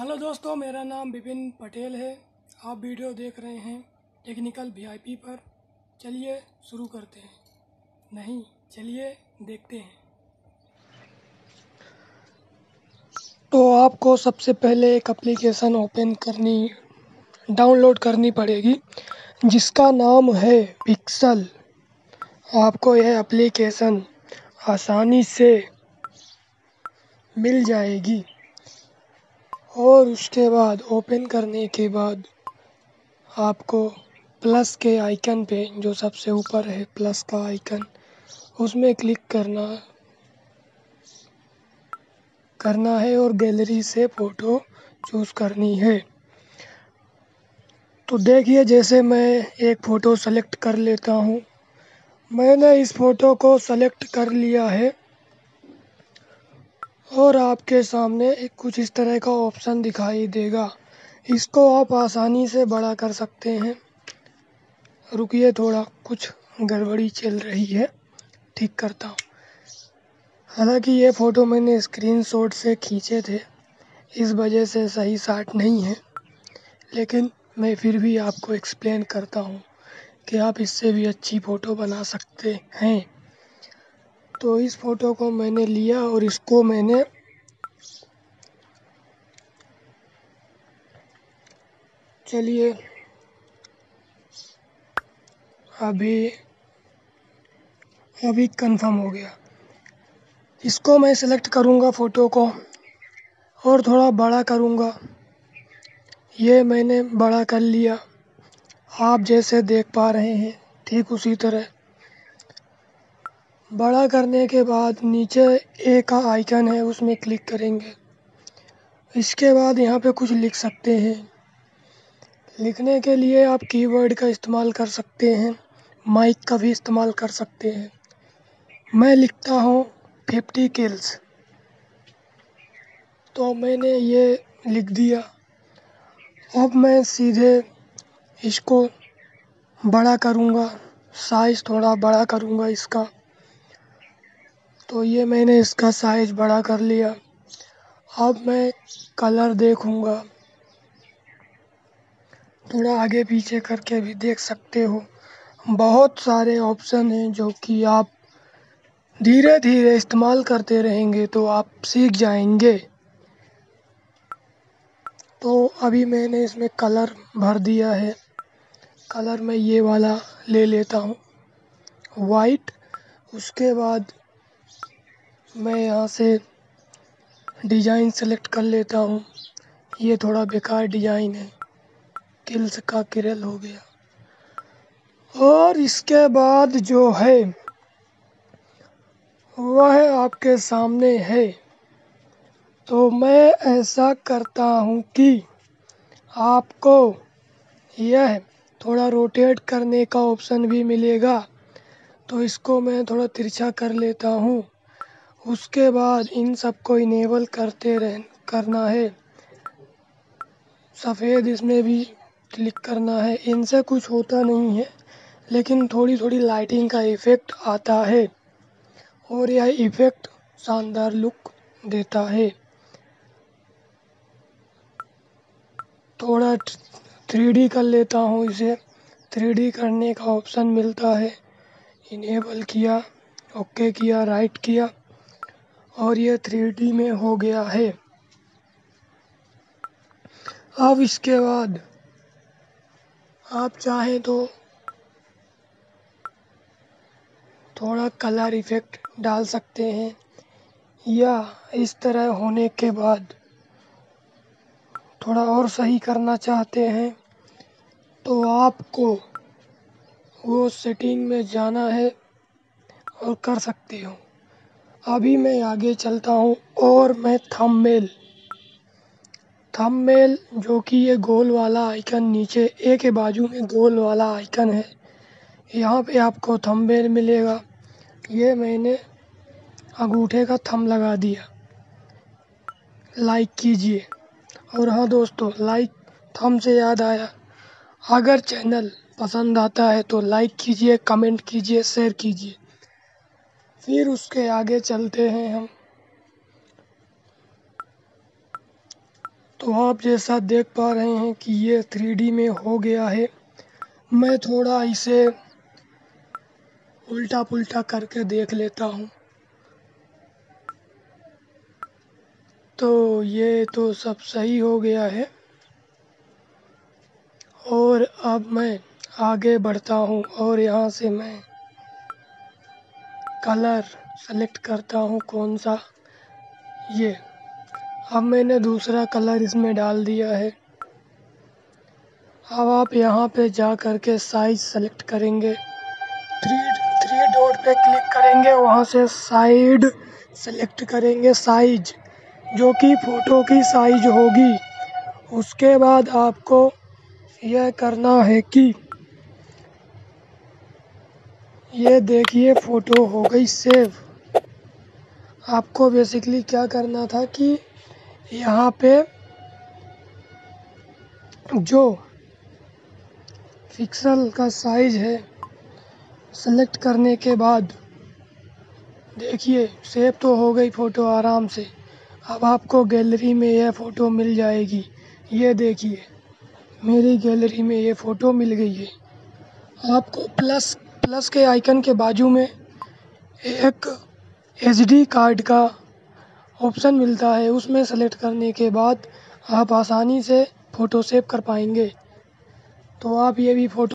Hello दोस्तों, मेरा नाम विपिन पटेल है। आप वीडियो देख रहे हैं टेक्निकल वीआईपी पर। चलिए शुरू करते हैं। नहीं, चलिए देखते हैं। तो आपको सबसे पहले एक एप्लीकेशन ओपन करनी डाउनलोड करनी पड़ेगी, जिसका नाम है पिक्सल आपको यह एप्लीकेशन आसानी से मिल जाएगी। और उसके बाद ओपन करने के बाद आपको प्लस के आइकन पे, जो सबसे ऊपर है प्लस का आइकन उसमें क्लिक करना करना है और गैलरी से फ़ोटो चूज़ करनी है। तो देखिए, जैसे मैं एक फ़ोटो सेलेक्ट कर लेता हूँ। मैंने इस फ़ोटो को सेलेक्ट कर लिया है। और आपके सामने एक कुछ इस तरह का ऑप्शन दिखाई देगा। इसको आप आसानी से बड़ा कर सकते हैं। रुकिए थोड़ा, कुछ गड़बड़ी चल रही है। ठीक करता हूँ। हालाँकि ये फ़ोटो मैंने स्क्रीनशॉट से खींचे थे। इस वजह से सही शार्ट नहीं है। लेकिन मैं फिर भी आपको एक्सप्लेन करता हूँ कि आप इससे भी अच्छी फ़ोटो बना सकते हैं। तो इस फ़ोटो को मैंने लिया और इसको मैंने चलिए, अभी अभी कंफर्म हो गया। इसको मैं सेलेक्ट करूँगा फ़ोटो को और थोड़ा बड़ा करूँगा। ये मैंने बड़ा कर लिया। आप जैसे देख पा रहे हैं, ठीक उसी तरह। बड़ा करने के बाद नीचे ए का आइकन है, उसमें क्लिक करेंगे। इसके बाद यहाँ पे कुछ लिख सकते हैं। लिखने के लिए आप कीवर्ड का इस्तेमाल कर सकते हैं। माइक का भी इस्तेमाल कर सकते हैं। मैं लिखता हूँ फिफ्टी किल्स तो मैंने ये लिख दिया। अब मैं सीधे इसको बड़ा करूँगा। साइज़ थोड़ा बड़ा करूँगा इसका। तो ये मैंने इसका साइज़ बड़ा कर लिया। अब मैं कलर देखूँगा। थोड़ा आगे पीछे करके भी देख सकते हो। बहुत सारे ऑप्शन हैं जो कि आप धीरे धीरे इस्तेमाल करते रहेंगे तो आप सीख जाएँगे। तो अभी मैंने इसमें कलर भर दिया है। कलर मैं ये वाला ले लेता हूँ। वाइट उसके बाद मैं यहाँ से डिज़ाइन सेलेक्ट कर लेता हूँ। ये थोड़ा बेकार डिज़ाइन है। किल्स का किरल हो गया। और इसके बाद जो है, वह आपके सामने है। तो मैं ऐसा करता हूँ कि आपको यह थोड़ा रोटेट करने का ऑप्शन भी मिलेगा। तो इसको मैं थोड़ा तिरछा कर लेता हूँ। उसके बाद इन सबको इनेबल करते रह करना है। सफ़ेद इसमें भी क्लिक करना है। इनसे कुछ होता नहीं है, लेकिन थोड़ी थोड़ी लाइटिंग का इफ़ेक्ट आता है। और यह इफ़ेक्ट शानदार लुक देता है। थोड़ा थ्री कर लेता हूँ इसे। थ्री करने का ऑप्शन मिलता है। इनेबल किया ओके किया राइट किया। और यह थ्री डी में हो गया है। अब इसके बाद आप चाहें तो थोड़ा कलर इफ़ेक्ट डाल सकते हैं, या इस तरह होने के बाद थोड़ा और सही करना चाहते हैं तो आपको वो सेटिंग में जाना है और कर सकते हो। अभी मैं आगे चलता हूँ और मैं थंबनेल थंबनेल जो कि ये गोल वाला आइकन नीचे ए के बाजू में गोल वाला आइकन है। यहाँ पे आपको थंबनेल मिलेगा। ये मैंने अंगूठे का थम लगा दिया। लाइक कीजिए। और हाँ दोस्तों लाइक थम से याद आया। अगर चैनल पसंद आता है तो लाइक कीजिए कमेंट कीजिए शेयर कीजिए। फिर उसके आगे चलते हैं हम। तो आप जैसा देख पा रहे हैं कि ये थ्री में हो गया है। मैं थोड़ा इसे उल्टा पुल्टा करके देख लेता हूँ। तो ये तो सब सही हो गया है। और अब मैं आगे बढ़ता हूँ और यहाँ से मैं कलर सेलेक्ट करता हूँ कौन सा? ये। अब मैंने दूसरा कलर इसमें डाल दिया है। अब आप यहाँ पे जा कर के साइज़ सेलेक्ट करेंगे। थ्री थ्री डॉट पे क्लिक करेंगे, वहाँ से साइड सेलेक्ट करेंगे साइज़ जो कि फ़ोटो की साइज़ होगी। उसके बाद आपको यह करना है कि ये देखिए, फ़ोटो हो गई सेव। आपको बेसिकली क्या करना था कि यहाँ पे जो पिक्सल का साइज़ है सेलेक्ट करने के बाद, देखिए, सेव तो हो गई फ़ोटो आराम से। अब आपको गैलरी में यह फ़ोटो मिल जाएगी। ये देखिए, मेरी गैलरी में ये फ़ोटो मिल गई है। आपको प्लस प्लस के आइकन के बाजू में एक एच कार्ड का ऑप्शन मिलता है। उसमें सेलेक्ट करने के बाद आप आसानी से फ़ोटो सेव कर पाएँगे। तो आप ये भी फ़ोटो